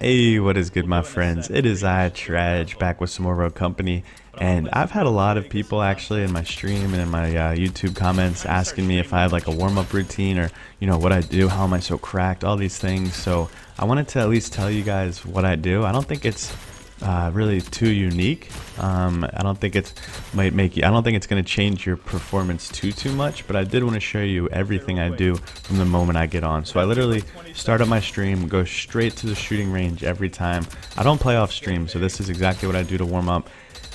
Hey, what is good, my friends? It is I, Traj, back with some more Rogue Company. And I've had a lot of people actually in my stream and in my uh, YouTube comments asking me if I have like a warm up routine or, you know, what I do, how am I so cracked, all these things. So I wanted to at least tell you guys what I do. I don't think it's uh, really too unique. Um, I don't think it's might make you. I don't think it's going to change your performance too too much. But I did want to show you everything I do from the moment I get on. So I literally start up my stream, go straight to the shooting range every time. I don't play off stream, so this is exactly what I do to warm up.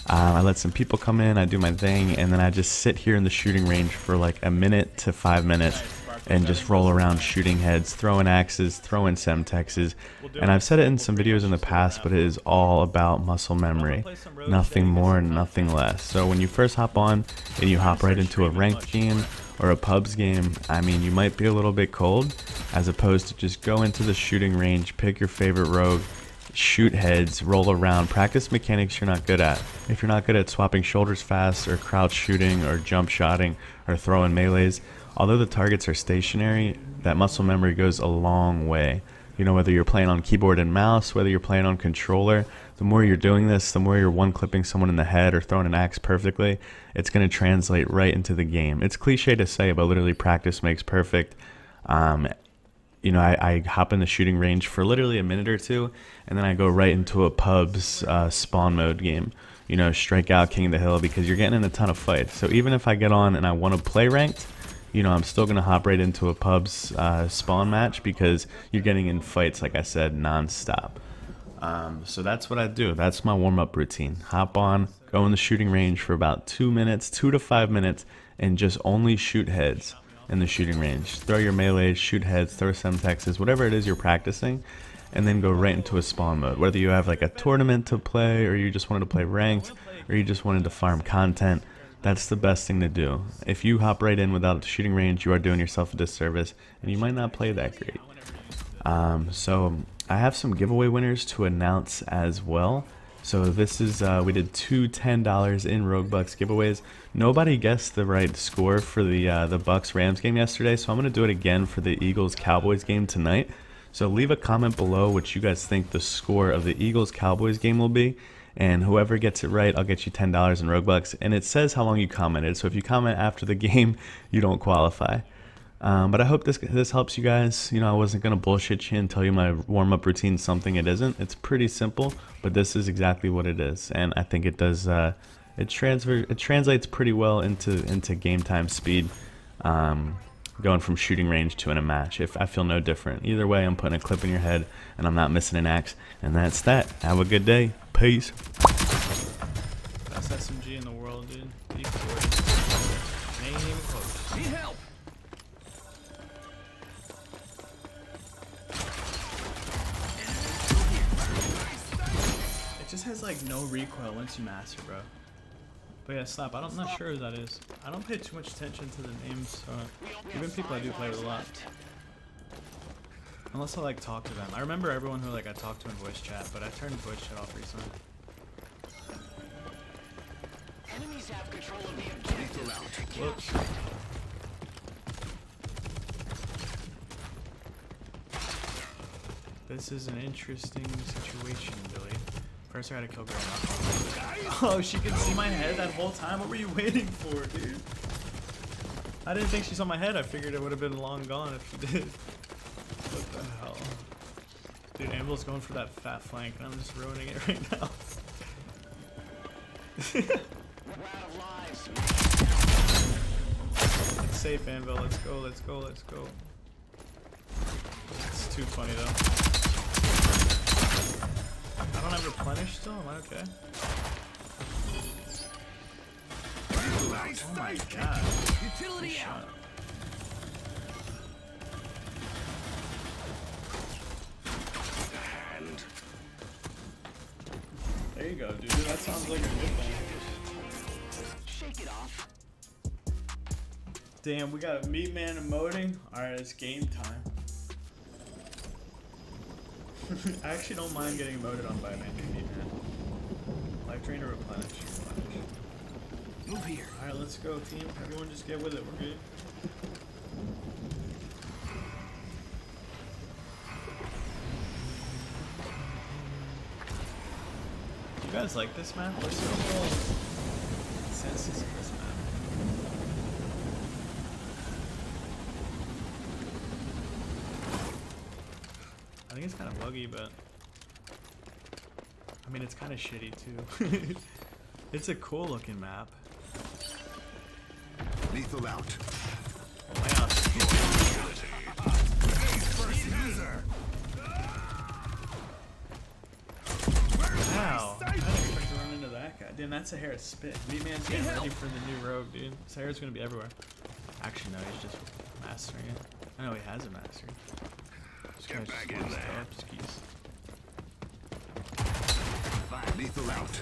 Um, I let some people come in, I do my thing, and then I just sit here in the shooting range for like a minute to five minutes and just roll around shooting heads, throwing axes, throwing semtexes. And I've said it in some videos in the past, but it is all about muscle memory. Nothing more, nothing less. So when you first hop on and you hop right into a ranked game or a pubs game, I mean, you might be a little bit cold as opposed to just go into the shooting range, pick your favorite rogue, shoot heads, roll around, practice mechanics you're not good at. If you're not good at swapping shoulders fast or crouch shooting or jump shotting or throwing melees, although the targets are stationary, that muscle memory goes a long way. You know, whether you're playing on keyboard and mouse, whether you're playing on controller, the more you're doing this, the more you're one clipping someone in the head or throwing an axe perfectly, it's going to translate right into the game. It's cliche to say, but literally practice makes perfect. Um, you know, I, I, hop in the shooting range for literally a minute or two, and then I go right into a pub's uh, spawn mode game. You know, strike out King of the Hill because you're getting in a ton of fights. So even if I get on and I want to play ranked, you know, I'm still going to hop right into a pub's uh, spawn match because you're getting in fights, like I said, nonstop. Um, so that's what I do. That's my warm up routine. Hop on, go in the shooting range for about two minutes, two to five minutes, and just only shoot heads in the shooting range. Throw your melee, shoot heads, throw semtexes, whatever it is you're practicing, and then go right into a spawn mode. Whether you have like a tournament to play, or you just wanted to play ranked, or you just wanted to farm content, that's the best thing to do. If you hop right in without shooting range, you are doing yourself a disservice, and you might not play that great. Um, so I have some giveaway winners to announce as well. So this is, uh, we did two $10 in Rogue Bucks giveaways. Nobody guessed the right score for the uh, the Bucks Rams game yesterday, so I'm going to do it again for the Eagles Cowboys game tonight. So leave a comment below what you guys think the score of the Eagles Cowboys game will be. And whoever gets it right, I'll get you $10 in Bucks. And it says how long you commented. So if you comment after the game, you don't qualify. Um, but I hope this this helps you guys. You know, I wasn't gonna bullshit you and tell you my warm up routine something it isn't. It's pretty simple, but this is exactly what it is, and I think it does. Uh, it transfer it translates pretty well into into game time speed. Um, going from shooting range to in a match. If I feel no different, either way, I'm putting a clip in your head, and I'm not missing an axe. And that's that. Have a good day. Peace. Best SMG in the world, dude. Need help. It just has like no recoil once you master, bro. But yeah, Slap, I don't, I'm not sure who that is. I don't pay too much attention to the names, so even people I do play with a lot. Unless I like talk to them. I remember everyone who like I talked to in voice chat, but I turned voice chat off recently. Enemies have control of the objective. Whoops. This is an interesting situation, Billy. First I gotta kill girl. Oh, she could see my head that whole time? What were you waiting for, dude? I didn't think she saw my head. I figured it would have been long gone if she did. What the hell? Dude, Anvil's going for that fat flank and I'm just ruining it right now. it's safe, Anvil. Let's go, let's go, let's go. It's too funny though. I don't have replenish still? Am I okay? Oh my god. Utility out. There you go, dude. That sounds like a good thing. Shake it off. Damn, we got a Meat Man emoting. Alright, it's game time. I actually don't mind getting emoted on by a man Life Drain to replenish. replenish. Move here. Alright, let's go, team. Everyone just get with it. We're good. You guys like this map? What's so cool? Senses of this map. Buggy, but I mean it's kind of shitty too. it's a cool looking map. Lethal out. Wow. Wow. I didn't expect to run into that guy. Damn, that's Sahara's spit. Meat Man's getting ready for the new rogue, dude. Sahara's gonna be everywhere. Actually, no, he's just mastering it. I know he has a master. Get back in there. Lethal out.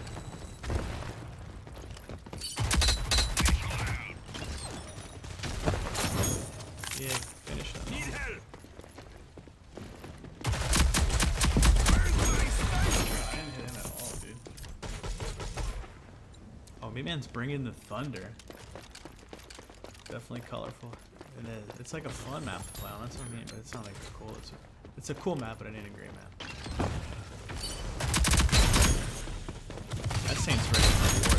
Yeah, finish that. Need help. I didn't hit him at all, dude. Oh, Meat Man's bringing the thunder. Definitely colorful. It is. It's like a fun map to play on. That's what I mean, but it's not like cool. It's it's a cool map, but I need a great map. That Saint's ready for war.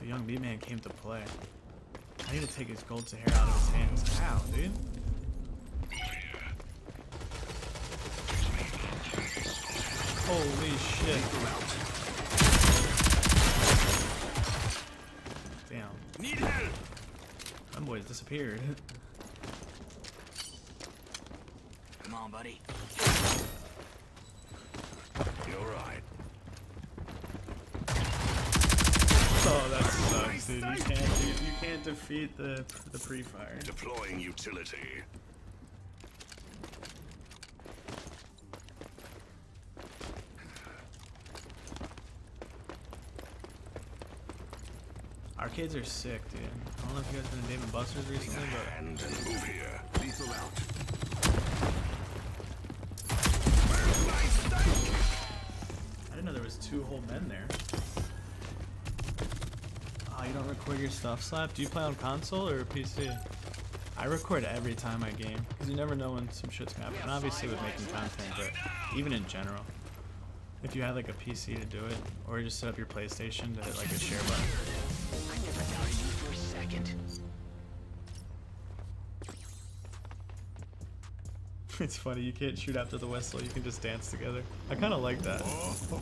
The young Meat Man came to play. I need to take his gold to hair out of his hands. Ow, dude. Holy shit. That boy's disappeared. Come on, buddy. You're right. Oh, that sucks, dude. You can't, you, you can't defeat the the pre-fire. Deploying utility. Arcades are sick, dude. I don't know if you guys been to Dave and Buster's recently, but And move here. Lethal out. I didn't know there was two whole men there. Oh, you don't record your stuff, Slap? Do you play on console or PC? I record every time I game, because you never know when some shit's gonna happen. And obviously with making content, but even in general. If you had like a PC to do it, or just set up your PlayStation to hit like a share button. Second. It's funny, you can't shoot after the whistle, you can just dance together. I kinda like that.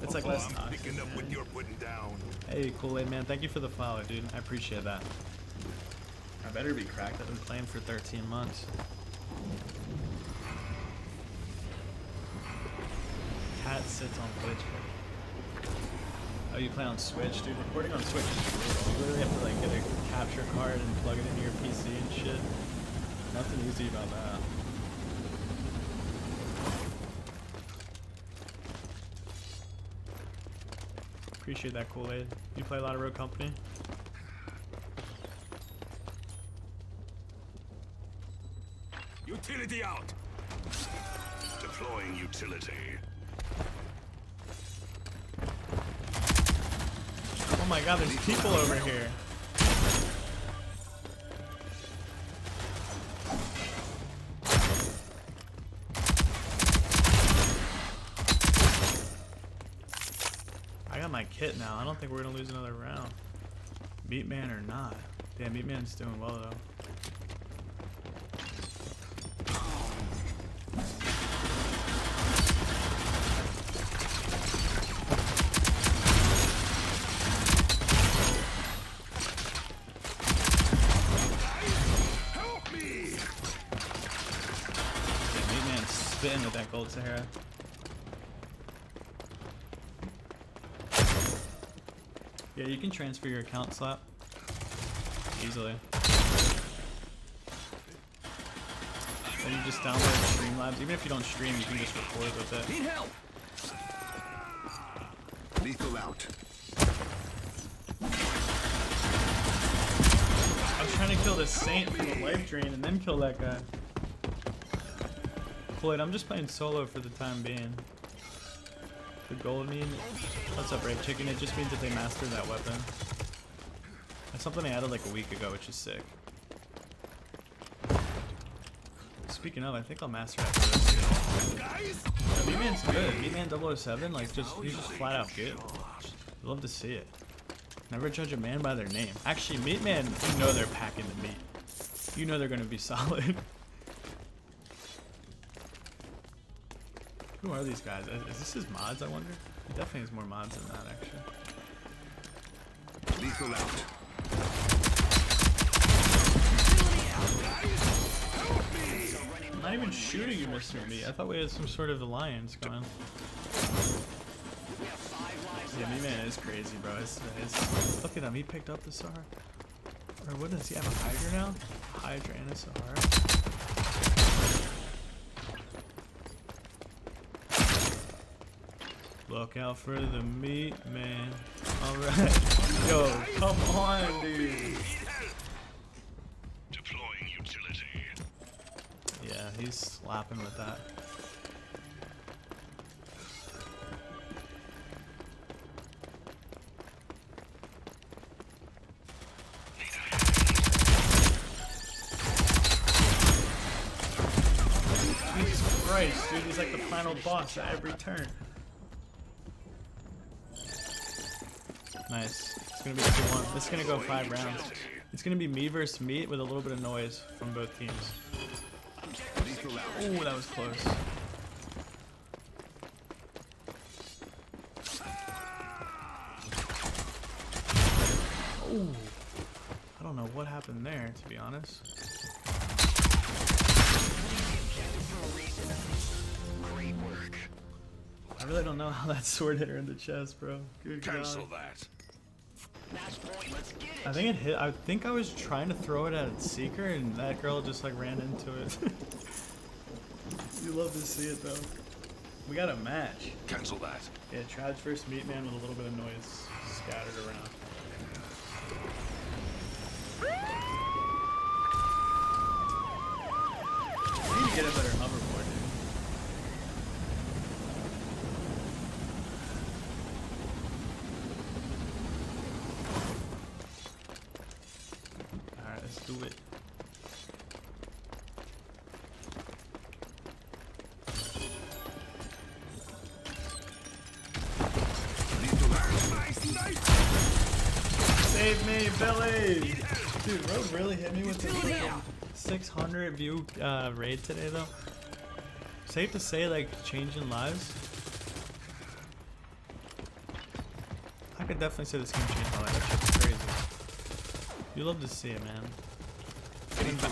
It's like less oh, I'm picking up what you're putting down. Hey, Kool-Aid man, thank you for the follow, dude. I appreciate that. I better be cracked. I've been playing for 13 months. Cat sits on Twitch. Oh, you play on Switch, dude? Recording on Switch is brutal. You literally have to like get a capture card and plug it into your PC and shit. Nothing easy about that. Appreciate that Kool-Aid. You play a lot of Rogue Company? Utility out. Deploying utility. Oh my god, there's people over here. Kit now. I don't think we're gonna lose another round. Beatman or not. Damn, Beatman's doing well though. Yeah, you can transfer your account slap easily. Then you just download Streamlabs. Even if you don't stream, you can just record with it. Need help. Lethal out. I was trying to kill this saint from the life drain and then kill that guy. Floyd, I'm just playing solo for the time being the gold mean? What's up, Ray Chicken? It just means that they mastered that weapon. That's something I added like a week ago, which is sick. Speaking of, I think I'll master after this. Yeah, B-Man's good. B-Man 007, like, just, he's just flat out good. I'd love to see it. Never judge a man by their name. Actually, Meat Man, you know they're packing the meat. You know they're gonna be solid. Who are these guys? Is is this his mods, I wonder? He definitely has more mods than that, actually. Lethal out. I'm not even shooting you, Mr. Me. I thought we had some sort of alliance going. Yeah, me man is crazy, bro. It's, it's, look at him. He picked up the Sahara. Or what does he have? A Hydra now? Hydra and a Sahara. Look out for the meat, man. Alright. Yo, come on, dude. Deploying utility. Yeah, he's slapping with that. Jesus Christ, dude, he's like the final boss at every turn. Nice. It's gonna be 2-1. This is gonna go 5 rounds. It's gonna be me versus meat with a little bit of noise from both teams. Lethal out. Oh, that was close. Ooh. I don't know what happened there, to be honest. Great work. I really don't know how that sword hit her in the chest, bro. Good Cancel God. that. I think it hit. I think I was trying to throw it at Seeker, and that girl just like ran into it. you love to see it though. We got a match. Cancel that. Yeah, Traj versus Meatman with a little bit of noise scattered around. I need to get a better hoverboard, Save me, Billy! Dude, Rogue really hit me with the 600 view uh, raid today, though. Safe to say, like, changing lives. I could definitely say this game changed my life. That crazy. You love to see it, man.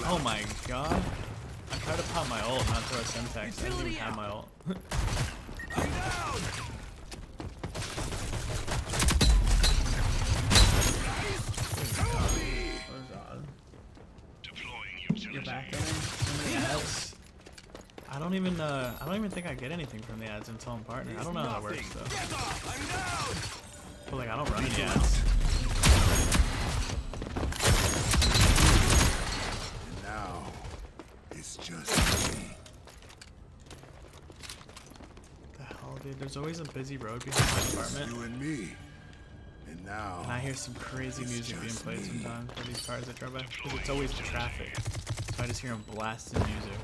Oh my god. I tried to pop my ult, not throw a semtex. I didn't even have my ult. don't even think I get anything from the ads until I'm partnered. I don't know how that works though. Get off. I'm down. But like I don't run any ads. Now, it's just me. The hell, dude? There's always a busy road behind my apartment. You and me. And now. And I hear some crazy music being played me. sometimes by these cars that drive by. Because it's always traffic. So I just hear them blasting music.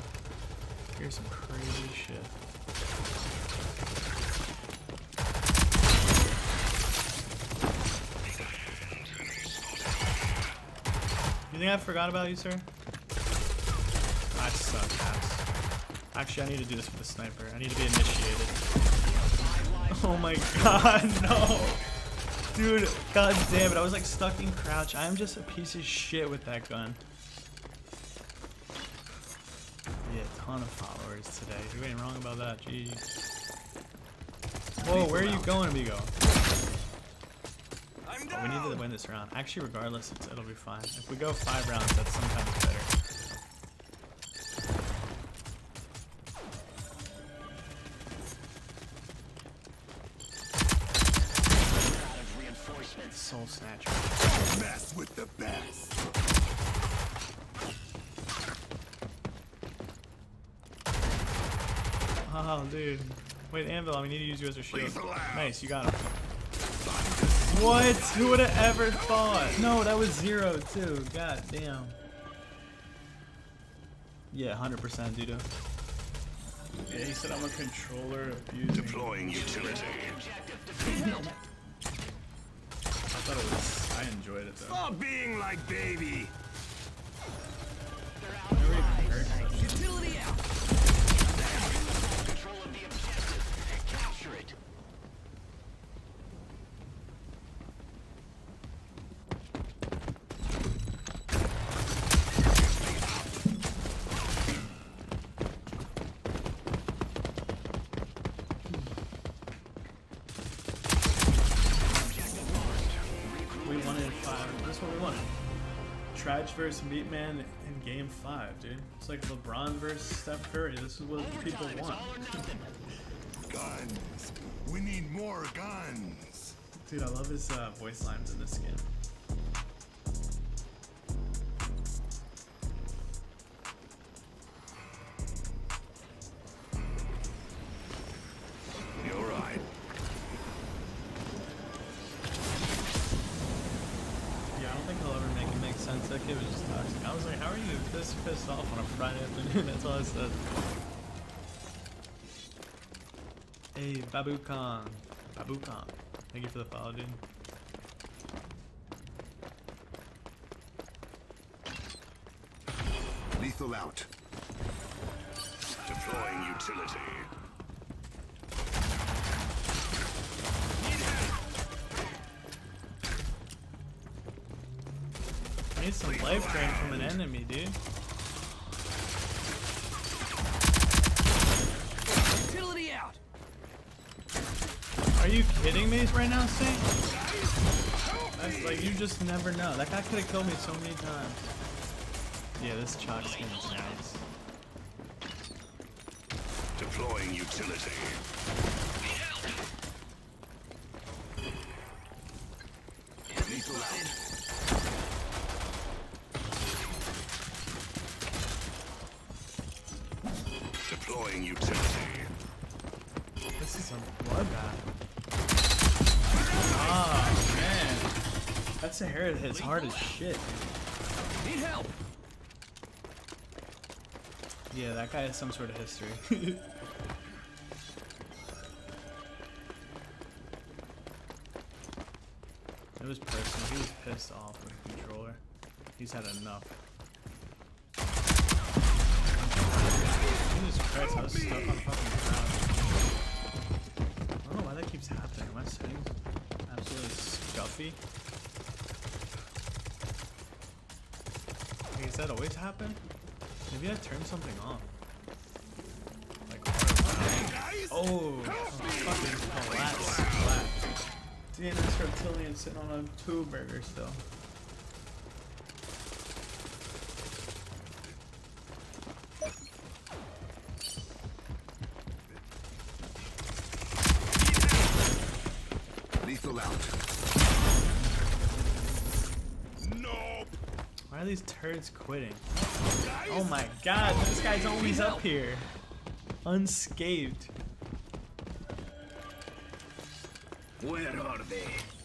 Hear some crazy shit. You think I forgot about you, sir? I suck ass. Actually, I need to do this with the sniper. I need to be initiated. Oh my god, no! Dude, god damn it, I was like stuck in crouch. I am just a piece of shit with that gun. Ton of followers today. You ain't wrong about that, jeez. Whoa, where are you going, amigo? I'm Oh, we need to win this round. Actually, regardless, it's, it'll be fine. If we go five rounds, that's sometimes better. Out of reinforcements. Soul Snatcher. Mess with the best. Oh, dude. Wait, Anvil, we need to use you as a shield. Nice, you got him. What? Who would have ever thought? No, that was zero, too. God damn. Yeah, 100% Dudo. Yeah, he said I'm a controller abusing. Deploying utility. I thought it was. I enjoyed it though. Stop being like baby. Trage versus Meatman in game five, dude. It's like LeBron versus Steph Curry. This is what people want. Guns. We need more guns. Dude, I love his uh, voice lines in this skin. Babu Khan. Babu Khan. Thank you for the follow, dude. Lethal out. Deploying utility. I need some life drain from an enemy, dude. You kidding me right now, Saint? That's like, you just never know. That guy could have killed me so many times. Yeah, this chalk skin is nice. Deploying utility. Sahara hits hard as shit. Need help. Yeah, that guy has some sort of history. it was personal. He was pissed off with the controller. He's had enough. Jesus Christ, I was stuck on fucking ground. I don't know why that keeps happening. My settings absolutely scuffy. Does that always happen? Maybe I turned something on. Like, auto- oh, fucking oh, collapse. collapse. Damn, this reptilian sitting on a two burger still. Lethal out. Nope. Why are these quitting? Oh my god, this guy's always up here. Unscathed. Where are they?